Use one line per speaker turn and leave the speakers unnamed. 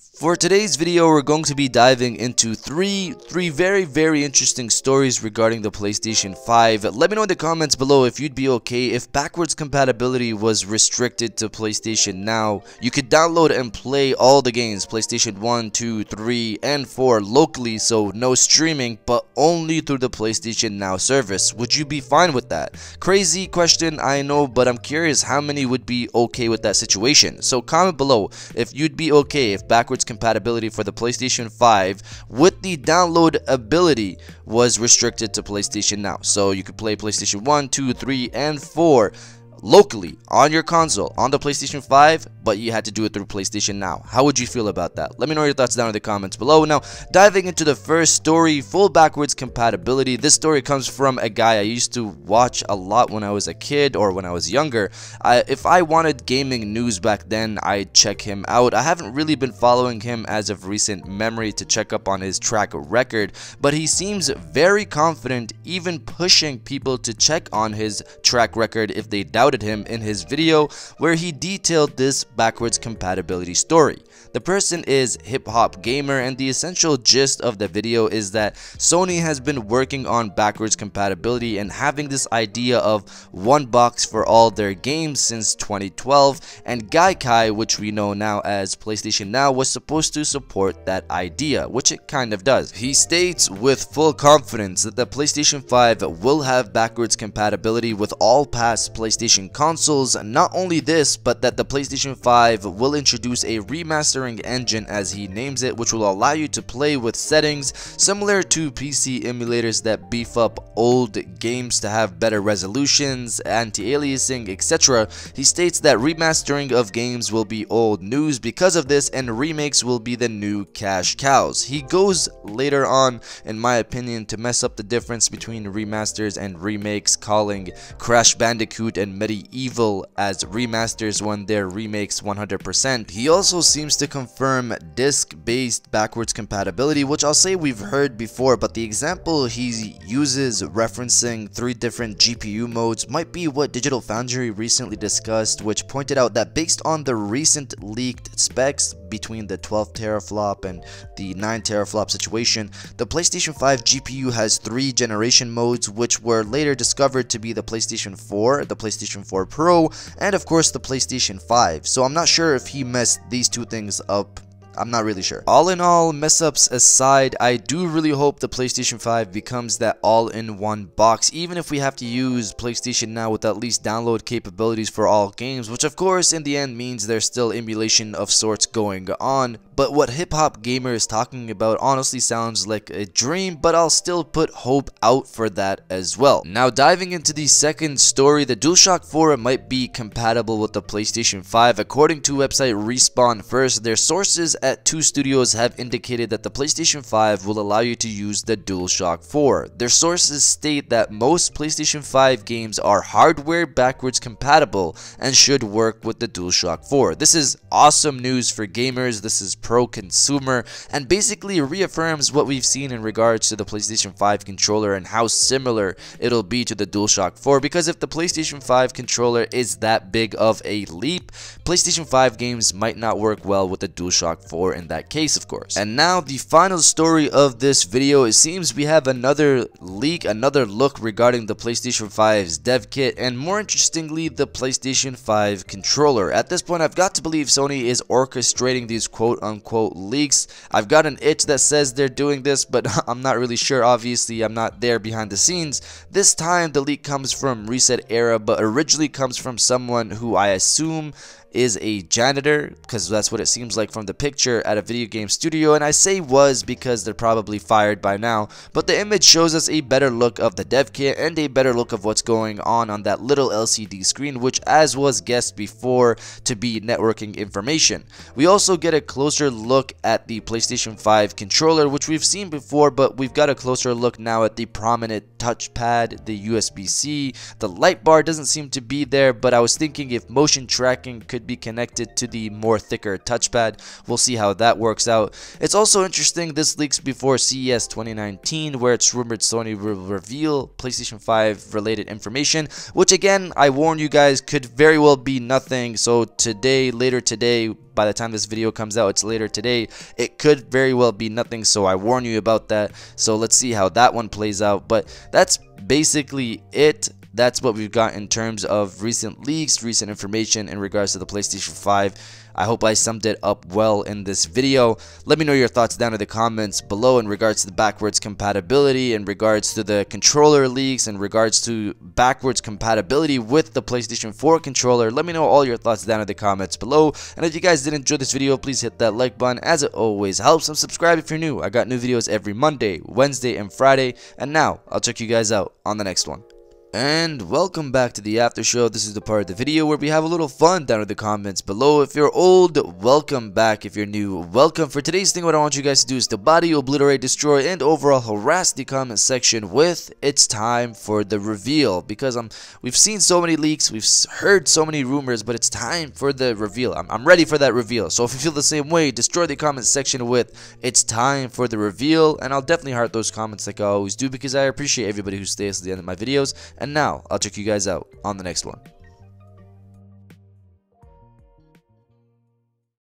For today's video, we're going to be diving into three, three very, very interesting stories regarding the PlayStation 5. Let me know in the comments below if you'd be okay if backwards compatibility was restricted to PlayStation Now. You could download and play all the games, PlayStation 1, 2, 3, and 4 locally, so no streaming, but only through the PlayStation Now service. Would you be fine with that? Crazy question, I know, but I'm curious how many would be okay with that situation. So comment below if you'd be okay if backwards compatibility for the PlayStation 5 with the download ability was restricted to PlayStation Now. So you could play PlayStation 1, 2, 3, and 4 locally on your console on the PlayStation 5, but you had to do it through PlayStation Now. How would you feel about that? Let me know your thoughts down in the comments below. Now, diving into the first story, full backwards compatibility. This story comes from a guy I used to watch a lot when I was a kid or when I was younger. I, if I wanted gaming news back then, I'd check him out. I haven't really been following him as of recent memory to check up on his track record, but he seems very confident, even pushing people to check on his track record if they doubted him in his video where he detailed this backwards compatibility story. The person is Hip Hop Gamer and the essential gist of the video is that Sony has been working on backwards compatibility and having this idea of one box for all their games since 2012 and Gaikai which we know now as PlayStation Now was supposed to support that idea which it kind of does. He states with full confidence that the PlayStation 5 will have backwards compatibility with all past PlayStation consoles. Not only this, but that the PlayStation 5 will introduce a remastering engine as he names it, which will allow you to play with settings similar to PC emulators that beef up old games to have better resolutions, anti-aliasing, etc. He states that remastering of games will be old news because of this and remakes will be the new cash cows. He goes later on, in my opinion, to mess up the difference between remasters and remakes, calling Crash Bandicoot and MediEvil as remasters when their remakes 100%. He also seems to confirm disc-based backwards compatibility, which I'll say we've heard before, but the example he uses referencing three different GPU modes might be what Digital Foundry recently discussed, which pointed out that based on the recent leaked specs between the 12 teraflop and the 9 teraflop situation, the PlayStation 5 GPU has three generation modes, which were later discovered to be the PlayStation 4, the PlayStation 4 Pro, and of course the PlayStation 5. So I'm not sure if he messed these two things up I'm not really sure. All in all, mess ups aside, I do really hope the PlayStation 5 becomes that all-in-one box, even if we have to use PlayStation Now with at least download capabilities for all games, which of course in the end means there's still emulation of sorts going on, but what Hip Hop Gamer is talking about honestly sounds like a dream, but I'll still put hope out for that as well. Now diving into the second story, the DualShock 4 might be compatible with the PlayStation 5. According to website Respawn First, their sources at two studios have indicated that the PlayStation 5 will allow you to use the DualShock 4. Their sources state that most PlayStation 5 games are hardware backwards compatible and should work with the DualShock 4. This is awesome news for gamers, this is pro-consumer, and basically reaffirms what we've seen in regards to the PlayStation 5 controller and how similar it'll be to the DualShock 4 because if the PlayStation 5 controller is that big of a leap, PlayStation 5 games might not work well with the DualShock 4 in that case, of course. And now the final story of this video, it seems we have another leak, another look regarding the PlayStation 5's dev kit, and more interestingly, the PlayStation 5 controller. At this point, I've got to believe Sony is orchestrating these quote-unquote leaks. I've got an itch that says they're doing this, but I'm not really sure. Obviously, I'm not there behind the scenes. This time, the leak comes from Reset Era, but originally comes from someone who I assume is a janitor because that's what it seems like from the picture at a video game studio and I say was because they're probably fired by now but the image shows us a better look of the dev kit and a better look of what's going on on that little LCD screen which as was guessed before to be networking information. We also get a closer look at the PlayStation 5 controller which we've seen before but we've got a closer look now at the prominent touchpad, the USB-C, the light bar doesn't seem to be there but I was thinking if motion tracking could could be connected to the more thicker touchpad. We'll see how that works out. It's also interesting, this leaks before CES 2019, where it's rumored Sony will reveal PlayStation 5 related information, which again, I warn you guys, could very well be nothing. So today, later today, by the time this video comes out, it's later today, it could very well be nothing. So I warn you about that. So let's see how that one plays out. But that's basically it that's what we've got in terms of recent leaks, recent information in regards to the PlayStation 5. I hope I summed it up well in this video. Let me know your thoughts down in the comments below in regards to the backwards compatibility, in regards to the controller leaks, in regards to backwards compatibility with the PlayStation 4 controller. Let me know all your thoughts down in the comments below. And if you guys did enjoy this video, please hit that like button as it always helps. And subscribe if you're new. I got new videos every Monday, Wednesday, and Friday. And now, I'll check you guys out on the next one. And welcome back to the after show. This is the part of the video where we have a little fun down in the comments below. If you're old, welcome back. If you're new, welcome. For today's thing, what I want you guys to do is to body, obliterate, destroy, and overall harass the comment section with it's time for the reveal. Because um, we've seen so many leaks, we've heard so many rumors, but it's time for the reveal. I'm, I'm ready for that reveal. So if you feel the same way, destroy the comment section with it's time for the reveal. And I'll definitely heart those comments like I always do because I appreciate everybody who stays to the end of my videos and now, I'll check you guys out on the next one.